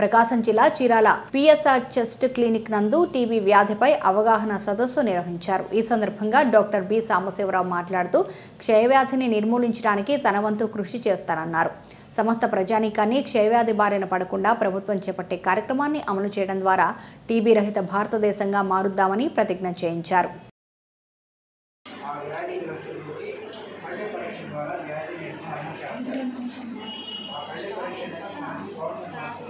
ప్రకాశం జిల్లా Chirala PSR chest clinic నందు TB వ్యాధిపై అవగాహన సదస్సు నిర్వహించారు. ఈ సందర్భంగా డాక్టర్ బి. సాంబశివరావు మాట్లాడుతూ క్షయవ్యాధిని నిర్మూలించడానికి తన వంతు కృషి చేస్తానన్నారు. సమస్త ప్రజానీకాన్ని క్షయవ్యాధి బారిన పడకుండా ప్రభుత్వం చేపట్టే కార్యక్రమాన్ని అమలు చేయడం ద్వారా టీబీ రహిత భారతదేశంగా మారుద్దామని ప్రతిజ్ఞ చేయించారు. ఆ